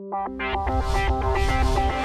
Música